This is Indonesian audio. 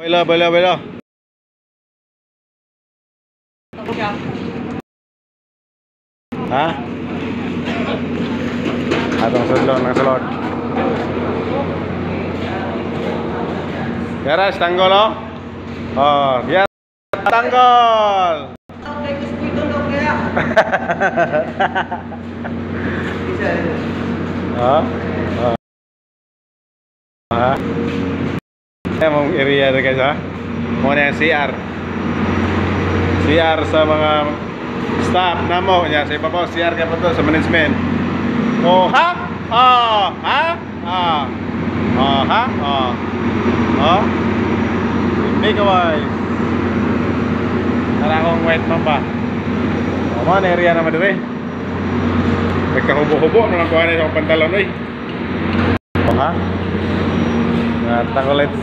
Bala, bala, bala. Ha? Atong sudlon ng sulod. Garas, tanggol oh. Oh, biar tanggol. Ha? Oh. Ha? Mong area na guys ha. Mo na yung CR. CR sa mga staff na mo. Yan, sa iba po, CR ka po to sa management. Oh, ha? Oh, ha? Oh. Oh, ha? Oh. Oh. Big away. Tara akong white mamba. Oh, man, area naman dito eh. Nagkahubo-hubo naman kuha na yung pantalon eh. Oh, ha? At ulit